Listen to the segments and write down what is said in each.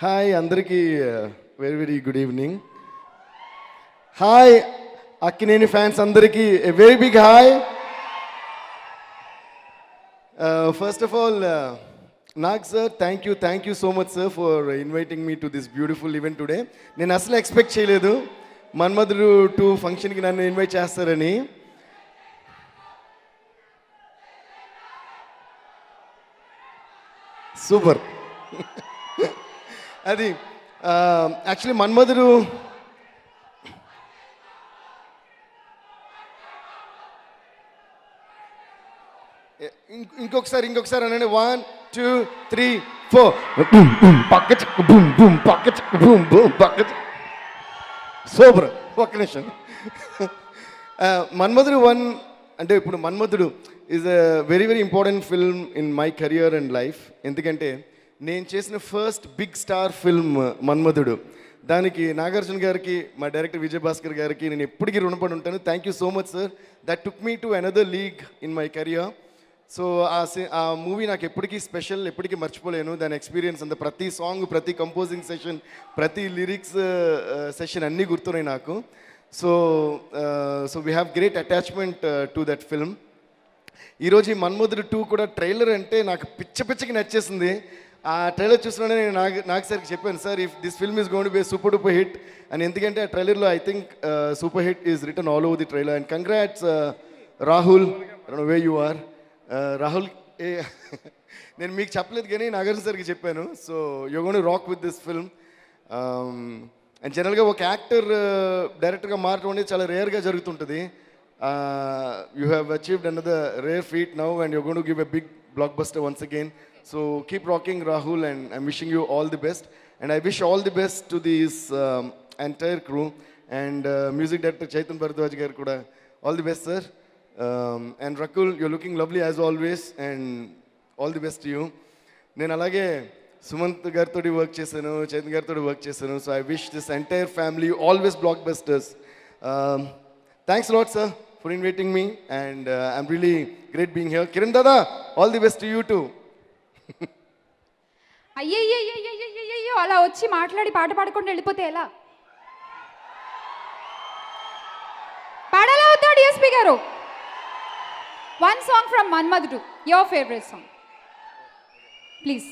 Hi అందరికీ very very good evening hi Akkineni fans అందరికీ very big hi first of all Nag sir thank you thank you so much sir for inviting me to this beautiful event today నేను అసలు expect చేయలేదు. మన్మధుడు two ఫంక్షన్కి నన్ను invite చేస్తారని. Super అది actually మన్మధుడు ఇంకొకసారి ఇంకొకసారి అనండి. One two three four boom boom పక్క బూమ్ బూమ్ పక్క బూమ్ బూమ్ పక్క సూపర్ ఒక్క నిమిషం. మన్మధుడు వన్ అంటే ఇప్పుడు Manmadhudu is a very very important film in my career and life ఎందుకంటే నేను చేసిన first big star film Manmadhudu. దానికి నాగార్జున గారికి మా డైరెక్టర్ విజయ్ భాస్కర్ గారికి నేను ఎప్పటికీ రుణపడి ఉంటాను thank you so much sir that took me to another league in my career so ఆ సి ఆ మూవీ నాకు ఎప్పటికీ స్పెషల్ ఎప్పటికీ మర్చిపోలేను. దాని ఎక్స్పీరియన్స్ అంత ప్రతి సాంగ్ ప్రతి కంపోజింగ్ సెషన్ ప్రతి లిరిక్స్ సెషన్ అన్నీ గుర్తున్నాయి నాకు. So so we have great attachment to that film ఈరోజు ఈ మన్మధుడు టూ కూడా ట్రైలర్ అంటే నాకు పిచ్చ పిచ్చకి నచ్చేసింది. ఆ ట్రైలర్ చూస్తున్నానే నేను నాగ నాకు సార్కి చెప్పాను sir if this film is gonna be super duper hit అని. ఎందుకంటే ఆ ట్రైలర్లో I think super hit is written all over the trailer and congrats Rahul where you are Rahul ఏ నేను మీకు చెప్పలేదు కానీ నాగార్జున సార్కి చెప్పాను. So you gonna rock with this film and జనరల్గా ఒక యాక్టర్ డైరెక్టర్గా మారటం అనేది చాలా రేర్గా జరుగుతుంటుంది. You have achieved another rare feat now and you gonna give a big blockbuster once again so keep rocking Rahul and I'm wishing you all the best and I wish all the best to this entire crew and music director Chaitan Bharadwaj garu కూడా all the best sir and Rakul you looking lovely as always and all the best you నేను అలాగే సుమంత్ గారితో work చేశాను చైతన్ గారితో work చేశాను so I wish this entire family always blockbusters thanks lot sir for inviting me and I'm really great being here Kiran Dada all the best you too అయ్యయ్యో అలా వచ్చి మాట్లాడి పాట పాడకుండా వెళ్ళిపోతే ఎలా పాడాలా వద్దా డిఎస్పి గారు one song from Manmadhudu your favourite song please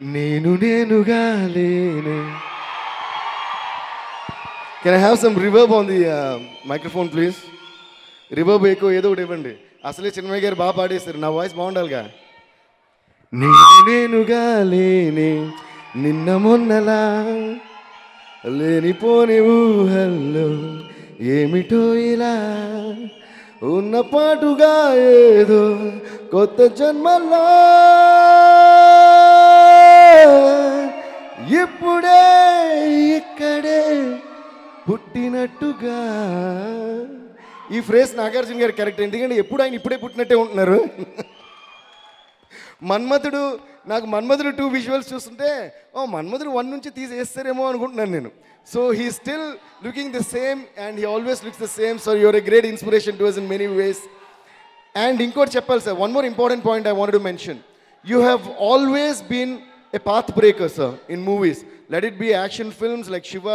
నేను నేనుగా లేను can I have some reverb on the microphone please reverb ఎక్కువ ఏదో ఒకటి ఇవ్వండి అసలే చిన్మయ్య గారు బాగా పాడేస్తారు నా వాయిస్ బాగుండాలిగా. నేనుగా లేని నిన్న మొన్నలా లేనిపోని ఊహల్లో ఏమిటో ఇలా ఉన్న పాటుగా ఏదో కొత్త జన్మలా ఇప్పుడే ఇక్కడే పుట్టినట్టుగా ఈ ఫ్రేస్ నాగార్జున గారి కరెక్ట్ ఎందుకంటే ఎప్పుడు ఆయన ఇప్పుడే పుట్టినట్టే ఉంటున్నారు. మన్మథుడు నాకు మన్మధుడు టూ విజువల్స్ చూస్తుంటే ఓ మన్మధుడు వన్ నుంచి తీసేస్తారేమో అనుకుంటున్నాను నేను. So he still looking the same and he always looks the same so your a great inspiration to us in many ways and ఇంకోటి చెప్పాలి sir one more important point I want to mention you have always been a path breaker sir in movies let it be action films like Shiva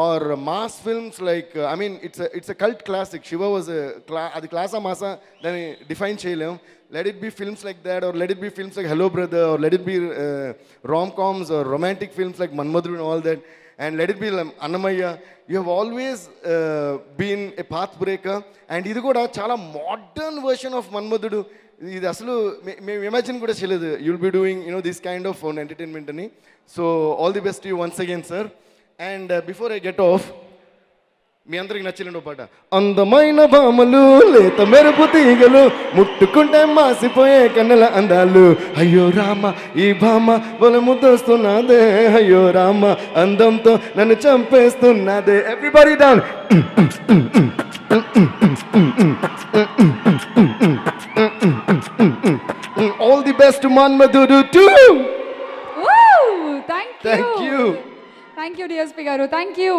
or mass films like I mean it's it's a cult classic Shiva was క్లా అది క్లాసా మాసా దాన్ని define చేయలేం let it be films like that or let it be films like hello brother or let it be rom coms or romantic films like Manmadhudu and all that and let it be Annamayya you have always been a path breaker and ఇది కూడా చాలా modern version of మన్మధుడు ఇది అసలు మే- మేము imagine కూడా చేయలేదు you'll be doing you know this kind of entertainment అని so all the best you once again sir and before I get off మీ అందరికి నచ్చలేండి పాట. అందమైన భామలు లేత మెరుపు తీగలు ముట్టుకుంటే మాసిపోయే కన్నెల అందాలు. అయ్యో రామ ఈ భామ బలము తోస్తున్నదే. అయ్యో రామ అందంతో నన్ను చంపేస్తున్నదే. Everybody down all the best Manmadhudu two thank Thank you you. Thank you DSP గారు థ్యాంక్ యూ